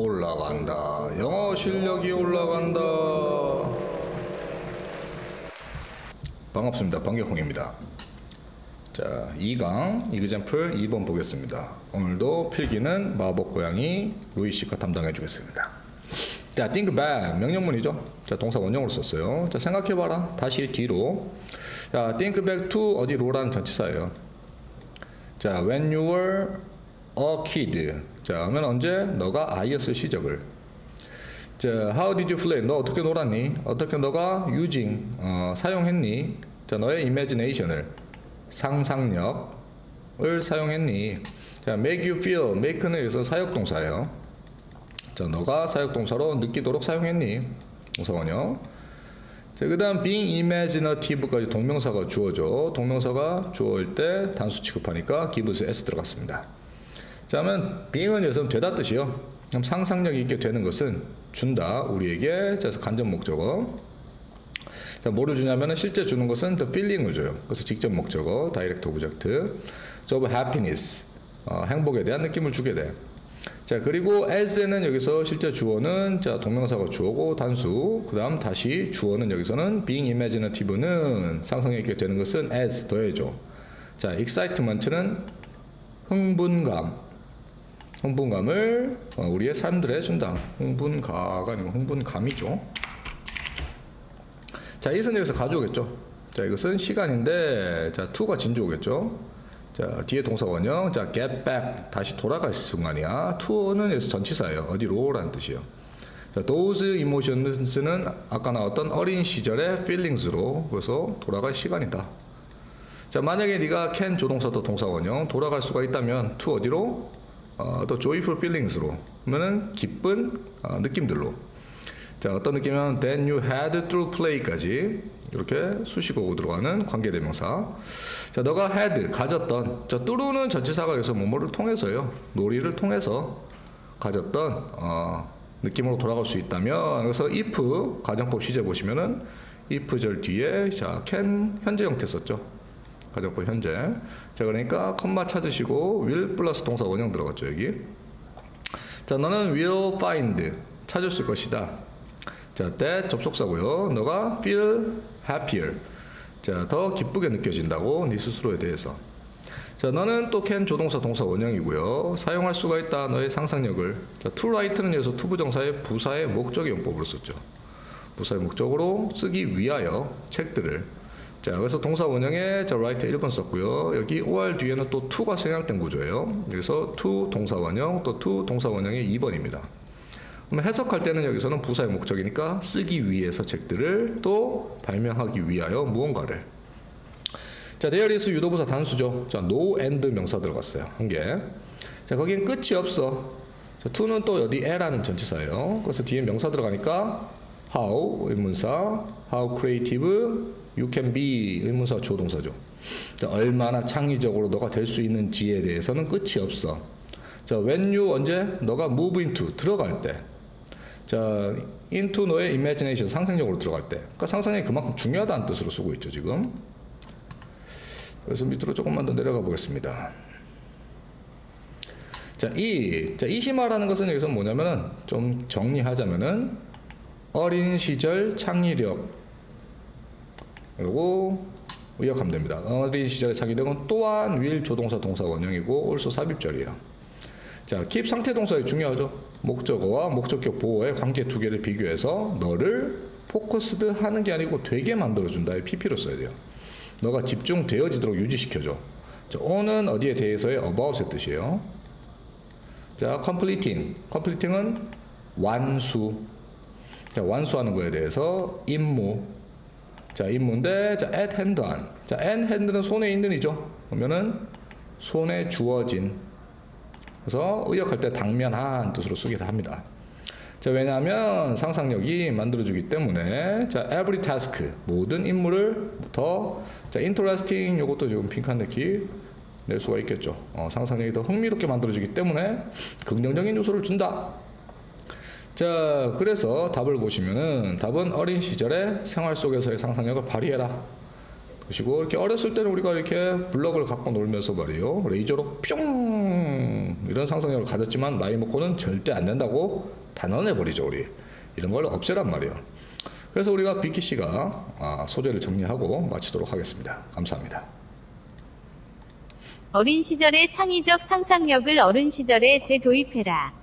올라간다. 영어 실력이 올라간다. 반갑습니다. 방개홍입니다. 자, 2강 이그젠플 2번 보겠습니다. 오늘도 필기는 마법 고양이 루이 씨가 담당해 주겠습니다. 자, think back 명령문이죠. 자, 동사 원형으로 썼어요. 자, 생각해 봐라. 다시 뒤로. 자, think back to 어디로라는 전치사예요. 자, when you were a kid. 자, 하면 언제 너가 아이였을 시적을. 자, how did you play? 너 어떻게 놀았니? 어떻게 너가 using 어, 사용했니? 자, 너의 imagination을 상상력을 사용했니? 자, make you feel. make는 여기서 사역동사예요. 자, 너가 사역동사로 느끼도록 사용했니? 동사원형. 자, 그 다음 being imaginative까지 동명사가 주어져. 동명사가 주어일 때 단수 취급하니까 gives s 들어갔습니다. 자, 하면 being은 여기서 되다 뜻이요. 그럼 상상력 있게 되는 것은 준다. 우리에게. 자, 그래서 간접 목적어. 자, 뭐를 주냐면은 실제 주는 것은 the feeling을 줘요. 그래서 직접 목적어, direct object. of happiness. 어, 행복에 대한 느낌을 주게 돼. 자, 그리고 as는 여기서 실제 주어는 자, 동명사가 주어고 단수. 그다음 다시 주어는 여기서는 being imaginative는 상상력 있게 되는 것은 as 더해줘. 자, excitement는 흥분감. 흥분감을 어, 우리의 삶들에 준다. 흥분가가 아니고 흥분감이죠. 자, 이것은 여기서 가져오겠죠. 자, 이것은 시간인데, 자, to가 진주오겠죠. 자, 뒤에 동사 원형, 자, get back, 다시 돌아갈 순간이야. to는 여기서 전치사예요. 어디로? 라는 뜻이에요. 자, those emotions는 아까 나왔던 어린 시절의 feelings로, 그래서 돌아갈 시간이다. 자, 만약에 네가 can 조동사 도 동사 원형, 돌아갈 수가 있다면, to 어디로? 어, 또 joyful feelings로. 그러면은 기쁜 어, 느낌들로. 자, 어떤 느낌이면 then you had through play까지 이렇게 수식어고 들어가는 관계대명사. 자, 너가 had 가졌던 자, through는 전치사가 여기서 뭐뭐를 통해서요. 놀이를 통해서 가졌던 어, 느낌으로 돌아갈 수 있다면 그래서 if 가정법 시제 보시면은 if절 뒤에 자, can 현재 형태 썼죠. 가정법 현재. 자, 그러니까 컴마 찾으시고 will 플러스 동사 원형 들어갔죠, 여기. 자, 너는 will find 찾을 것이다. 자, that 접속사고요. 너가 feel happier. 자, 더 기쁘게 느껴진다고 네 스스로에 대해서. 자, 너는 또 can 조동사 동사 원형이고요. 사용할 수가 있다. 너의 상상력을. 자, to write는 여기서 to 부정사의 부사의 목적의 용법으로 썼죠. 부사의 목적으로 쓰기 위하여 책들을. 자, 그래서 동사 원형에 자, write 1번 썼고요. 여기 or 뒤에는 또 to가 생략된 구조예요. 여기서 to 동사 원형 또 to 동사 원형의 2번입니다. 그럼 해석할 때는 여기서는 부사의 목적이니까 쓰기 위해서 책들을 또 발명하기 위하여 무언가를. 자, there is 유도부사 단수죠. 자, no and 명사 들어갔어요. 한 개. 자, 거긴 끝이 없어. 자, to는 또 어디 에라는 전치사예요. 그래서 뒤에 명사 들어가니까 how 의문사, how creative you can be 의문사 조동사죠. 자, 얼마나 창의적으로 너가 될 수 있는지에 대해서는 끝이 없어. 자, when you 언제 너가 move into 들어갈 때. 자, into 너의 imagination 상상력으로 들어갈 때. 그러니까 상상력이 그만큼 중요하다는 뜻으로 쓰고 있죠, 지금. 그래서 밑으로 조금만 더 내려가 보겠습니다. 자, 이, 자, 이시마라는 것은 여기서 뭐냐면은 좀 정리하자면은 어린 시절 창의력. 그리고 의역하면 됩니다. 어린 시절의 창의력은 또한 will 조동사 동사 원형이고 also 삽입절이에요. 자, keep 상태 동사가 중요하죠. 목적어와 목적격 보어의 관계 두 개를 비교해서 너를 focused 하는 게 아니고 되게 만들어준다의 PP로 써야 돼요. 너가 집중되어지도록 유지시켜줘. 자, on은 어디에 대해서의 about의 뜻이에요. 자, completing. completing은 완수. 자, 완수하는 거에 대해서 임무. 자, 임무인데, 자, at hand 한. 자, at hand는 손에 있는 이죠. 그러면은 손에 주어진. 그래서 의역할 때 당면한 뜻으로 쓰기도 합니다. 자, 왜냐하면 상상력이 만들어주기 때문에 자, every task 모든 임무를 더 자, interesting 요것도 지금 핑크한 느낌 낼 수가 있겠죠. 어, 상상력이 더 흥미롭게 만들어주기 때문에 긍정적인 요소를 준다. 자, 그래서 답을 보시면은 답은 어린 시절의 생활 속에서의 상상력을 발휘해라. 보시고 이렇게 어렸을 때는 우리가 이렇게 블럭을 갖고 놀면서 말이에요. 레이저로 뿅 이런 상상력을 가졌지만 나이 먹고는 절대 안 된다고 단언해 버리죠 우리. 이런 걸 없애란 말이에요. 그래서 우리가 비키 씨가 아, 소재를 정리하고 마치도록 하겠습니다. 감사합니다. 어린 시절의 창의적 상상력을 어른 시절에 재도입해라.